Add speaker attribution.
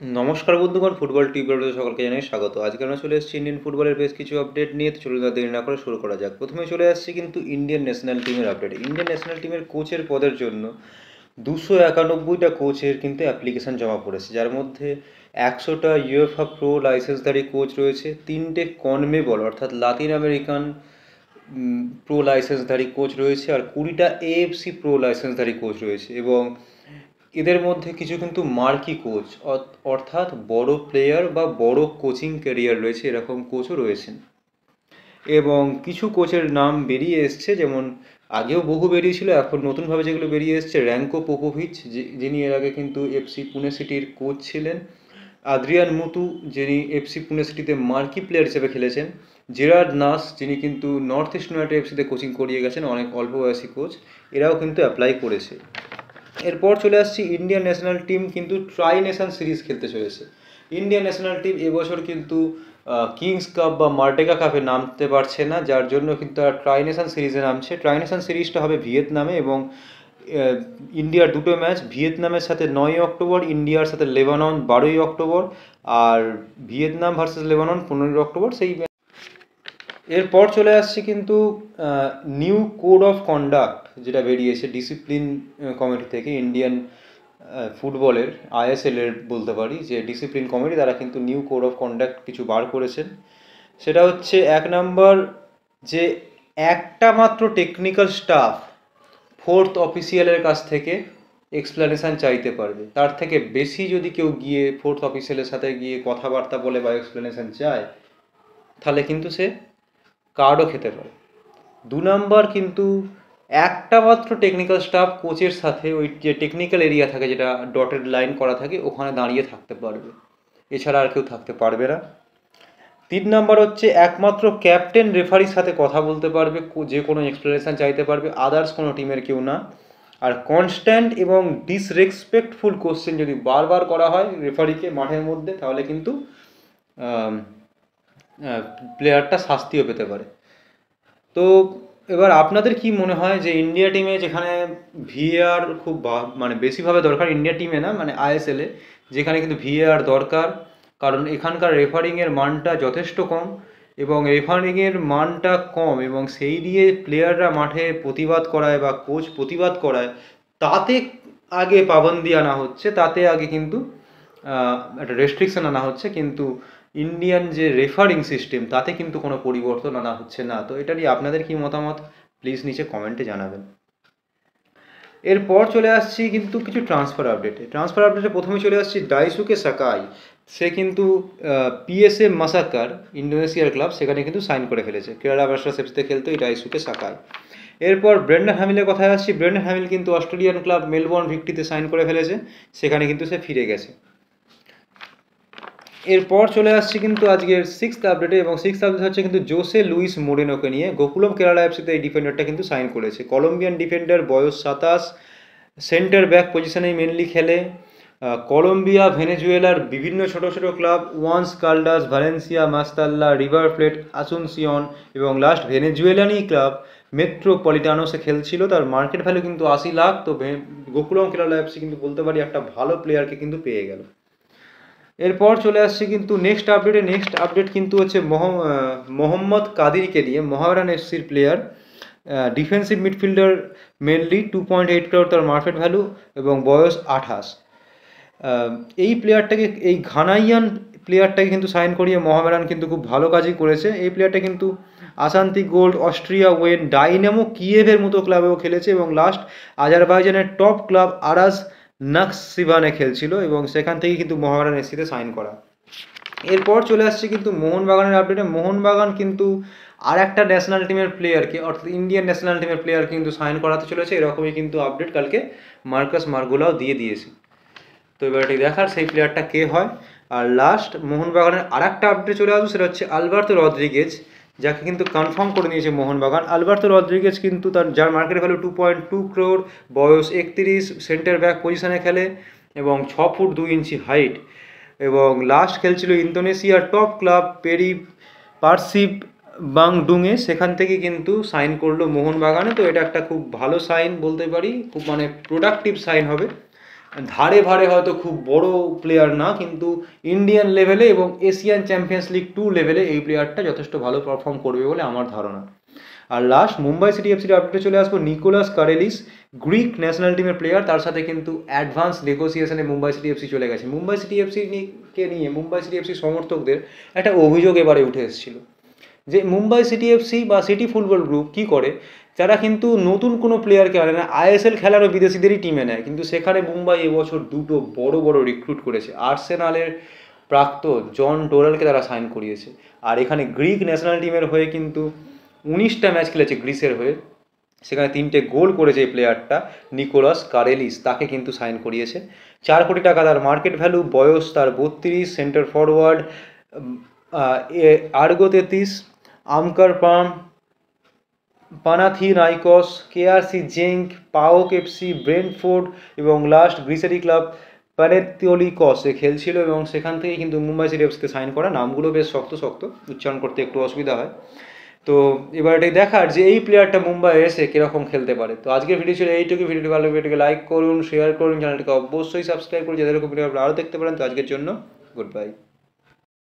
Speaker 1: নমস্কার বন্ধুগণ, ফুটবল টিউটোরিয়ালে সকলকে জানাই স্বাগত। আজকে আমরা চলে এসেছি ইন্ডিয়ান ফুটবলের বেশ কিছু আপডেট নিয়ে চলুন দেরি না করে শুরু করা যাক। প্রথমে চলে আসছি কিন্তু ইন্ডিয়ান ন্যাশনাল টিমের আপডেট ইন্ডিয়ান ন্যাশনাল টিমের কোচের পদের জন্য দুশো একানব্বইটা কোচের কিন্তু অ্যাপ্লিকেশন জমা পড়েছে। যার মধ্যে একশোটা ইউএফআ প্রো লাইসেন্সধারী কোচ রয়েছে, তিনটে কনমেবল অর্থাৎ লাতিন আমেরিকান প্রো লাইসেন্সধারী কোচ রয়েছে, আর কুড়িটা এএফসি প্রো লাইসেন্সধারী কোচ রয়েছে। এবং এদের মধ্যে কিছু কিন্তু মার্কি কোচ অর্থাৎ বড় প্লেয়ার বা বড় কোচিং ক্যারিয়ার রয়েছে, এরকম কোচও রয়েছেন। এবং কিছু কোচের নাম বেরিয়ে এসছে, যেমন আগেও বহু বেরিয়েছিল, এখন নতুনভাবে যেগুলো বেরিয়ে এসছে র্যাঙ্কো পোপোভিচ যিনি এর আগে কিন্তু এফসি পুনে সিটির কোচ ছিলেন। আদ্রিয়ান মুতু যিনি এফসি পুনে সিটিতে মার্কি প্লেয়ার হিসেবে খেলেছেন। জেরার্ড নাস যিনি কিন্তু নর্থ ইস্ট ইউনাইটেড এফসিতে কোচিং করিয়ে গেছেন, অনেক অল্প বয়সী কোচ এরাও কিন্তু অ্যাপ্লাই করেছে। এরপর চলে আসছি ইন্ডিয়ান ন্যাশনাল টিম কিন্তু ট্রাই নেশন সিরিজ খেলতে চলেছে। ইন্ডিয়ান ন্যাশনাল টিম এবছর কিন্তু কিংস কাপ বা মার্টেকা কাপে নামতে পারছে না, যার জন্য কিন্তু ট্রাই নেশন সিরিজে নামছে। ট্রাই নেশন সিরিজটা হবে ভিয়েতনামে এবং ইন্ডিয়ার দুটো ম্যাচ ভিয়েতনামের সাথে নয় অক্টোবর ইন্ডিয়ার সাথে লেবানন বারোই অক্টোবর, আর ভিয়েতনাম ভার্সেস লেবানন পনেরোই অক্টোবর, সেই এরপর চলে আসছি কিন্তু নিউ কোড অফ কন্ডাক্ট যেটা বেরিয়েছে ডিসিপ্লিন কমিটি থেকে ইন্ডিয়ান ফুটবলের আইএসএলের বলতে পারি, যে ডিসিপ্লিন কমিটি তারা কিন্তু নিউ কোড অফ কন্ডাক্ট কিছু বার করেছেন। সেটা হচ্ছে এক নম্বর, যে একটা মাত্র টেকনিক্যাল স্টাফ ফোর্থ অফিসিয়ালের কাছ থেকে এক্সপ্লেনেশান চাইতে পারবে। তার থেকে বেশি যদি কেউ গিয়ে ফোর্থ অফিসিয়ালের সাথে গিয়ে কথাবার্তা বলে বা এক্সপ্লেনেশান চায়, তাহলে কিন্তু সে কার্ডও খেতে পারে। দু নম্বর কিন্তু একটা মাত্র টেকনিক্যাল স্টাফ কোচের সাথে ওই যে টেকনিক্যাল এরিয়া থাকে যেটা ডটেড লাইন করা থাকে, ওখানে দাঁড়িয়ে থাকতে পারবে। এছাড়া আর কেউ থাকতে পারবে না। তিন নম্বর হচ্ছে একমাত্র ক্যাপ্টেন রেফারির সাথে কথা বলতে পারবে যে কোনো এক্সপ্লেনেশান চাইতে পারবে আদার্স কোনো টিমের কেউ না। আর কনস্ট্যান্ট এবং ডিসরেসপেক্টফুল কোশ্চেন যদি বারবার করা হয় রেফারিকে মাঠের মধ্যে, তাহলে কিন্তু প্লেয়ারটা শাস্তিও পেতে পারে। তো এবার আপনাদের কি মনে হয় যে ইন্ডিয়া টিমে যেখানে ভিএআর খুব মানে বেশিভাবে দরকার ইন্ডিয়া টিমে না মানে আইএসএলে যেখানে কিন্তু ভিএআর দরকার, কারণ এখানকার রেফারিংয়ের মানটা যথেষ্ট কম এবং রেফারিংয়ের মানটা কম এবং সেই দিয়ে প্লেয়াররা মাঠে প্রতিবাদ করায় বা কোচ প্রতিবাদ করায়, তাতে আগে পাবন্দি আনা হচ্ছে, তাতে আগে কিন্তু একটা রেস্ট্রিকশন আনা হচ্ছে, কিন্তু ইন্ডিয়ান যে রেফারিং সিস্টেম তাতে কিন্তু কোনো পরিবর্তন আনা হচ্ছে না। তো এটা নিয়ে আপনাদের কি মতামত? প্লিজ নিচে কমেন্টে জানাবেন। এরপর চলে আসছি কিন্তু কিছু ট্রান্সফার আপডেটে ট্রান্সফার আপডেটে প্রথমে চলে আসছি ডাইসুকে সাকাই সে কিন্তু পিএসএ মাসাকার ইন্ডোনেশিয়ার ক্লাব সেখানে কিন্তু সাইন করে ফেলেছে। কেরালা ভার্সাস এফসিতে খেলতো এই ডাইসুকে সাকাই এরপর ব্রেন্ডন হ্যামিলের কথায় আসছি। ব্রেন্ডন হ্যামিল কিন্তু অস্ট্রেলিয়ান ক্লাব মেলবোর্ন ভিক্টিতে সাইন করে ফেলেছে। সেখানে কিন্তু সে ফিরে গেছে। এরপর চলে আসছে কিন্তু আজকের সিক্স আপডেটে এবং সিক্স আপডেট হচ্ছে কিন্তু জোসে লুইস মোরেনোকে নিয়ে। গোকুলম কেরালা এফসিতে এই ডিফেন্ডারটা কিন্তু সাইন করেছে। কলম্বিয়ান ডিফেন্ডার বয়স সাতাশ সেন্টার ব্যাক পজিশনেই মেনলি খেলে। কলম্বিয়া, ভেনেজুয়েলার বিভিন্ন ছোট ছোট club Once, Caldas Valencia Mestalla, River Plate Asuncion এবং লাস্ট ভেনেজুয়েলানি ক্লাব মেট্রোপলিটানোসে খেলছিল। তার মার্কেট ভ্যালু কিন্তু আশি লাখ। তো গোকুলম কেরালা এফসি কিন্তু বলতে পারি একটা ভালো প্লেয়ারকে কিন্তু পেয়ে গেল। এরপর চলে আসছে কিন্তু নেক্সট আপডেটে নেক্সট আপডেট কিন্তু হচ্ছে মোহাম্মদ কাদিরকে নিয়ে মহারান এফসির player defensive midfielder mainly two point eight crore তার মার্কেট ভ্যালু এবং বয়স আঠাশ। এই প্লেয়ারটাকে এই ঘানাইয়ান প্লেয়ারটাকে কিন্তু সাইন করিয়ে মহামেরান কিন্তু খুব ভালো কাজই করেছে। এই প্লেয়ারটা কিন্তু আসান্তি গোল্ড, অস্ট্রিয়া, ওয়েন, ডাইনামো কিয়েভের মতো ক্লাবেও খেলেছে এবং লাস্ট আজারবাইজানের টপ ক্লাব আরাস নাকসিবানে খেলছিল এবং সেখান থেকে কিন্তু মোহামেডান এসিতে সাইন করা। এরপর চলে আসছে কিন্তু মোহনবাগানের আপডেটে মোহনবাগান কিন্তু আর একটা ন্যাশনাল টিমের প্লেয়ারকে অর্থাৎ ইন্ডিয়ান ন্যাশনাল টিমের প্লেয়ার কিন্তু সাইন করাতে চলেছে। এরকমই কিন্তু আপডেট কালকে মার্কাস মার্গুলাও দিয়ে দিয়েছে। তো এবার এটি দেখার সেই প্লেয়ারটা কে হয়। আর লাস্ট মোহনবাগানের আর একটা আপডেট চলে আসবে, সেটা হচ্ছে আলবার্তো রদ্রিগেজ। যাকে কিন্তু কনফার্ম করে নিয়েছে মোহনবাগান। আলবার্তো রদ্রিগেজ কিন্তু তার, যার market value two point two crore বয়স একত্রিশ সেন্টার ব্যাক পজিশনে খেলে এবং ছ ফুট দুই ইঞ্চি হাইট এবং লাস্ট খেলছিল ইন্দোনেশিয়ার টপ ক্লাব পেরি পার্সিপ বাংডুংয়ে সেখান থেকে কিন্তু সাইন করল মোহনবাগানে। তো এটা একটা খুব ভালো সাইন বলতে পারি। খুব মানে প্রোডাক্টিভ সাইন হবে। ধারে ভারে হয়তো খুব বড় প্লেয়ার না, কিন্তু ইন্ডিয়ান লেভেলে এবং এশিয়ান চ্যাম্পিয়ন্স লিগ টু লেভেলে এই প্লেয়ারটা যথেষ্ট ভালো পারফর্ম করবে বলে আমার ধারণা। আর লাস্ট মুম্বাই সিটি এফসির আপডেটে চলে আসব নিকোলাস কারেলিস গ্রিক ন্যাশনাল টিমের প্লেয়ার তার সাথে কিন্তু অ্যাডভান্স নেগোসিয়েশনে মুম্বাই সিটি এফসি চলে গেছে। মুম্বাই সিটি এফসি কে নিয়ে? মুম্বাই সিটি এফসি সমর্থকদের একটা অভিযোগ এবারে উঠে এসেছিল। যে মুম্বাই সিটি এফসি বা সিটি ফুটবল গ্রুপ কি করে? তারা কিন্তু নতুন কোনো প্লেয়ারকে আনে না আইএসএল খেলারও বিদেশিদেরই টিমে নেয়। কিন্তু সেখানে মুম্বাই এবছর দুটো বড় বড় রিক্রুট করেছে। আর্সেনালের প্রাক্তন জন ডোরালকে তারা সাইন করিয়েছে। আর এখানে গ্রিক ন্যাশনাল টিমের হয়ে কিন্তু উনিশটা ম্যাচ খেলেছে গ্রিসের হয়ে। সেখানে তিনটে গোল করেছে এই প্লেয়ারটা নিকোলাস কারেলিস, তাকে কিন্তু সাইন করিয়েছে। চার কোটি টাকা তার মার্কেট ভ্যালু বয়স তার বত্রিশ সেন্টার ফরওয়ার্ড আর্গো তেত্রিশ, আমকার পাম পানাথি, নাইকস, KRC, Genk PAOK FC Brentford এবং লাস্ট গ্রিসারি ক্লাব প্যানেথিওলিকসে খেলছিল এবং সেখান থেকে কিন্তু মুম্বাই সিটি এফসিতে সাইন করা। নামগুলো বেশ শক্ত শক্ত, উচ্চারণ করতে একটু অসুবিধা হয়। তো এবার এটাই দেখার যে এই প্লেয়ারটা মুম্বাই এসে কীরকম খেলতে পারে। তো আজকের ভিডিও ছিল এইটুকু। ভিডিওটি ভালো ভিডিওটিকে লাইক করুন শেয়ার করুন চ্যানেলটিকে অবশ্যই সাবস্ক্রাইব করুন। যাদের ভিডিও আপনারা আরও দেখতে পারেন, তো আজকের জন্য গুড বাই